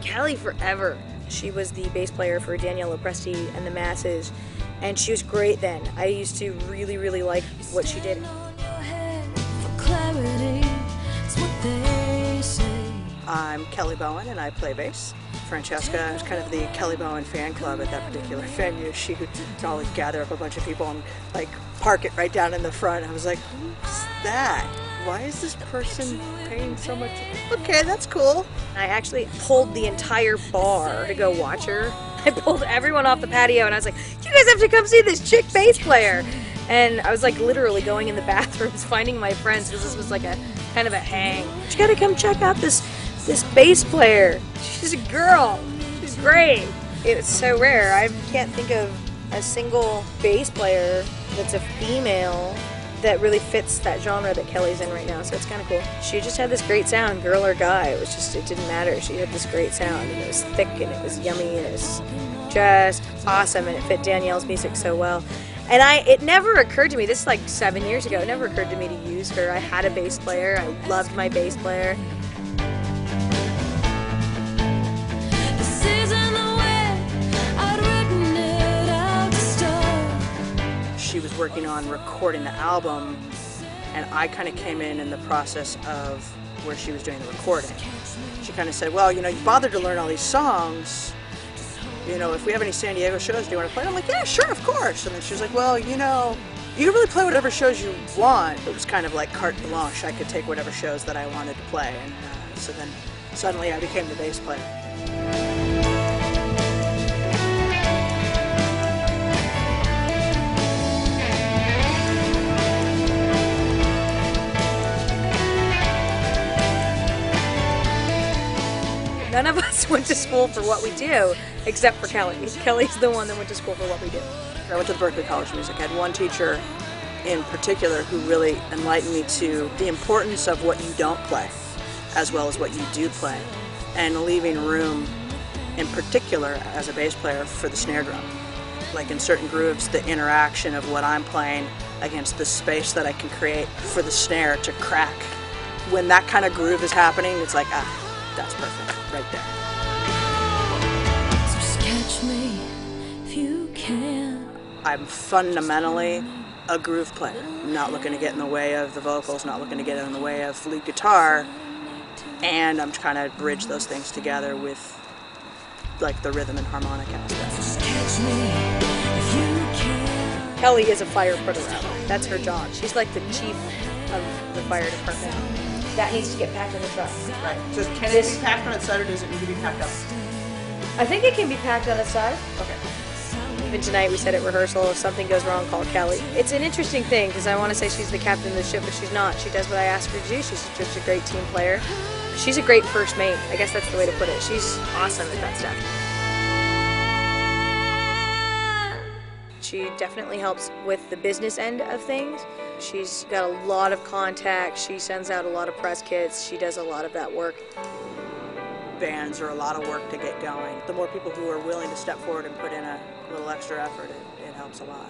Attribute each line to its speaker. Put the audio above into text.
Speaker 1: known Kelly forever. She was the bass player for Danielle Lopresti and the Masses, and she was great then. I used to really, really like what she did.
Speaker 2: I'm Kelly Bowen and I play bass. Francesca was kind of the Kelly Bowen fan club at that particular venue. She would always gather up a bunch of people and like park it right down in the front. I was like, who's that? Why is this person paying so much? Okay, that's cool.
Speaker 1: I actually pulled the entire bar to go watch her. I pulled everyone off the patio and I was like, you guys have to come see this chick bass player. And I was like literally going in the bathrooms finding my friends because this was like a kind of a hang. You gotta come check out this this bass player. She's a girl. She's great. It's so rare. I can't think of a single bass player that's a female that really fits that genre that Kelly's in right now. So it's kind of cool. She just had this great sound, girl or guy. It was just, it didn't matter. She had this great sound, and it was thick, and it was yummy, and it was just awesome, and it fit Danielle's music so well. And I, it never occurred to me. This is like seven years ago. It never occurred to me to use her. I had a bass player. I loved my bass player.
Speaker 2: Working on recording the album, and I kind of came in in the process of where she was doing the recording. She kind of said, Well, you know, you bothered to learn all these songs. You know, if we have any San Diego shows, do you want to play? I'm like, Yeah, sure, of course. And then she was like, Well, you know, you can really play whatever shows you want. It was kind of like carte blanche. I could take whatever shows that I wanted to play. And uh, so then suddenly I became the bass player.
Speaker 1: went to school for what we do, except for Kelly. Kelly's the one that went to school for what we do.
Speaker 2: I went to the Berklee College of Music. I had one teacher in particular who really enlightened me to the importance of what you don't play as well as what you do play and leaving room in particular as a bass player for the snare drum. Like in certain grooves, the interaction of what I'm playing against the space that I can create for the snare to crack. When that kind of groove is happening, it's like, ah, that's perfect right there. I'm fundamentally a groove player. I'm not looking to get in the way of the vocals, not looking to get in the way of lead guitar, and I'm trying to bridge those things together with like the rhythm and harmonic aspect.
Speaker 1: Kelly is a fire putter. That's her job. She's like the chief of the fire department. That needs to get packed in the truck.
Speaker 2: Right. So can
Speaker 1: This-
Speaker 2: it be packed on its side or does it need to be packed up?
Speaker 1: I think it can be packed on its side.
Speaker 2: Okay.
Speaker 1: Even tonight we said at rehearsal, if something goes wrong, call Kelly. It's an interesting thing because I want to say she's the captain of the ship, but she's not. She does what I ask her to do. She's just a great team player. She's a great first mate. I guess that's the way to put it. She's awesome at that stuff. She definitely helps with the business end of things. She's got a lot of contacts. She sends out a lot of press kits. She does a lot of that work.
Speaker 2: Bands are a lot of work to get going. The more people who are willing to step forward and put in a little extra effort, it, it helps a lot.